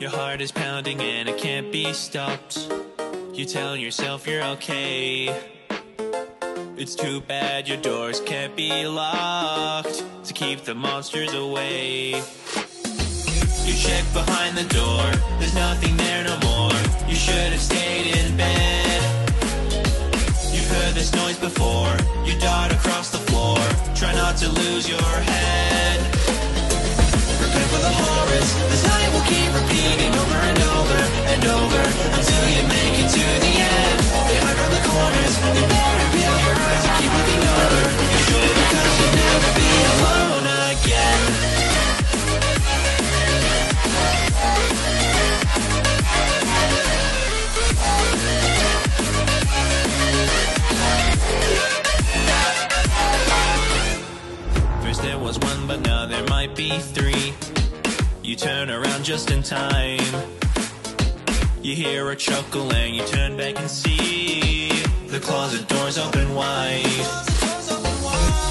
Your heart is pounding and it can't be stopped. You tell yourself you're okay. It's too bad your doors can't be locked to keep the monsters away. You check behind the door, there's nothing there no more. You should have stayed in bed. You've heard this noise before, you dart across the floor. Try not to lose your head. Prepare for the horrors, was one, but now there might be three. You turn around just in time. You hear a chuckle and you turn back and see the closet doors open wide.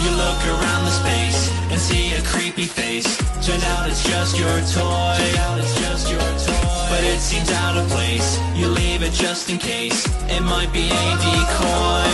You look around the space and see a creepy face. Turn out it's just your toy. But it seems out of place. You leave it just in case. It might be a decoy.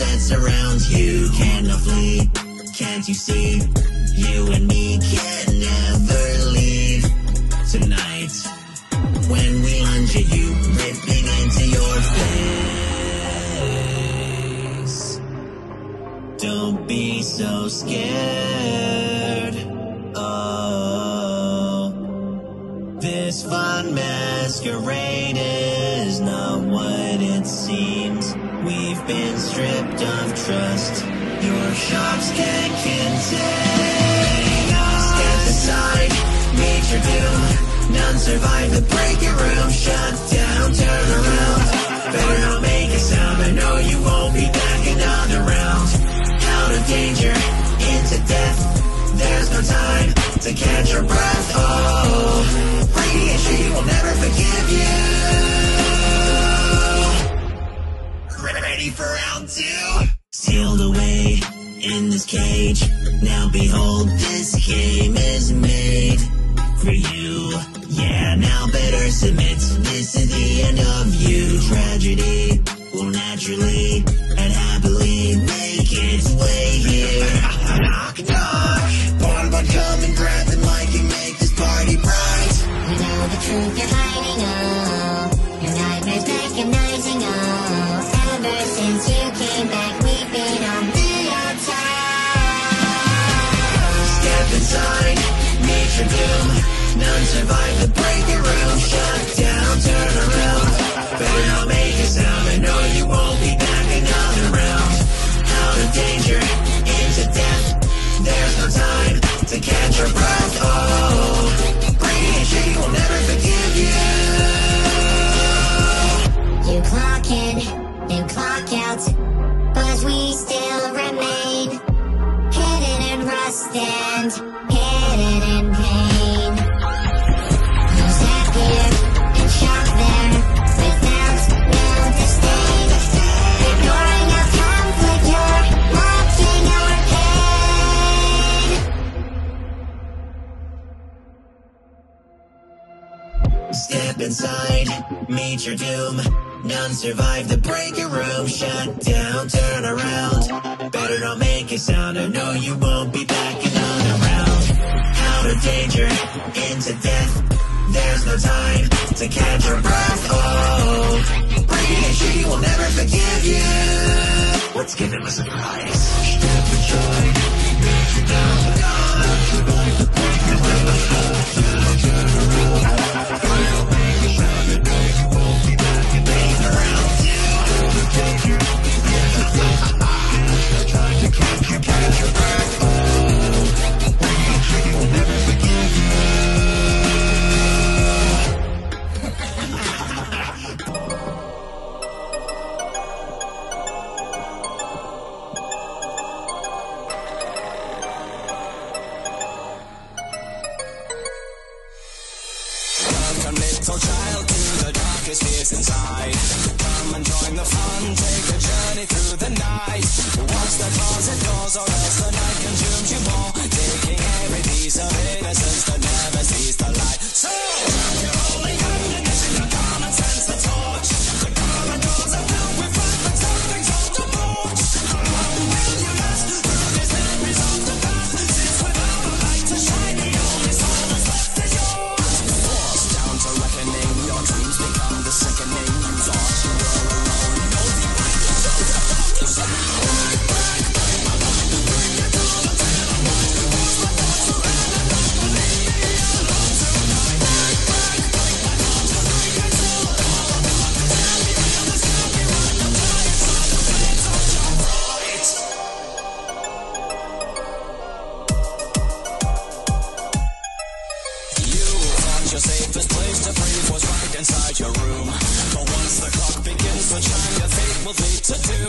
That surrounds you, cannot flee. Can't you see? You and me can never leave tonight. When we lunge at you, ripping into your face. Don't be so scared. Oh, this fun masquerade is not what it seems. We've been stripped of trust. Your shocks can't contain us. Step aside, meet your doom. None survive the breaker room. Shut down, turn around. Better not make a sound. I know you won't be back another round. Out of danger, into death. There's no time to catch your breath. Oh, radiation will never forgive you. Ready for round two? Sealed away in this cage. Now behold, this game is made for you. Yeah, now better submit. This is the end of you. Tragedy will naturally your doom None survive the room Shut down, turn around Better not make a sound I know you won't be back another round Out of danger, into death There's no time to catch your breath Oh, and will never forgive you You clock in, you clock out But we still remain Hidden and Hidden and Major doom. None survive the breaker room. Shut down, turn around. Better not make a sound I know you won't be back another round. Out of danger, into death. There's no time to catch your breath. Oh, breathing, she will never forgive you. Let's give him a surprise. Step aside, down, down. Survive the breaker room. Shut down, turn around.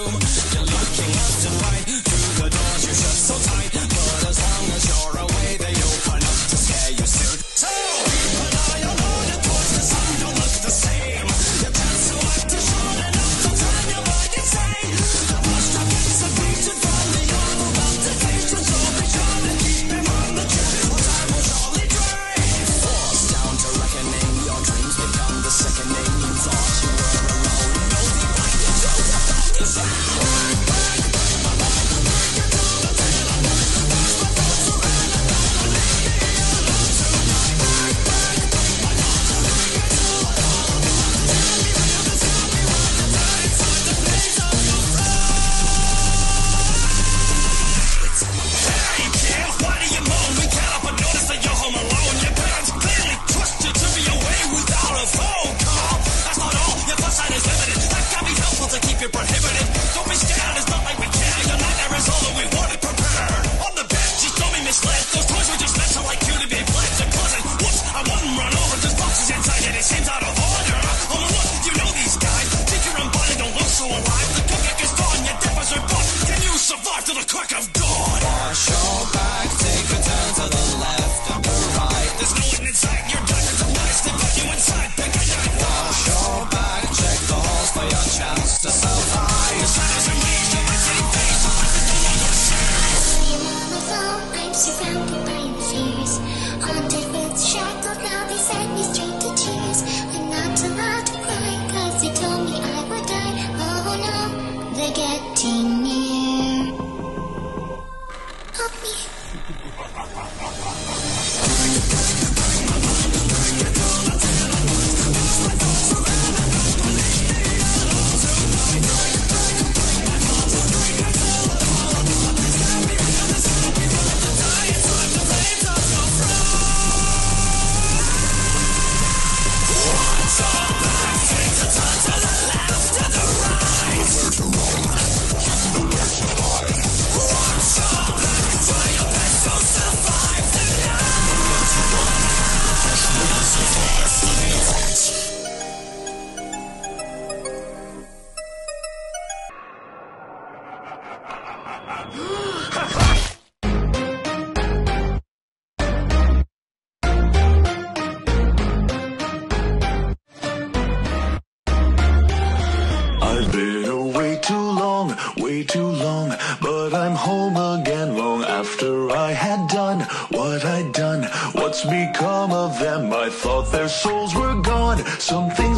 room. I've been away too long, way too long, but I'm home again long after I had done what I'd done. What's become of them? I thought their souls were gone. Something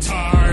time.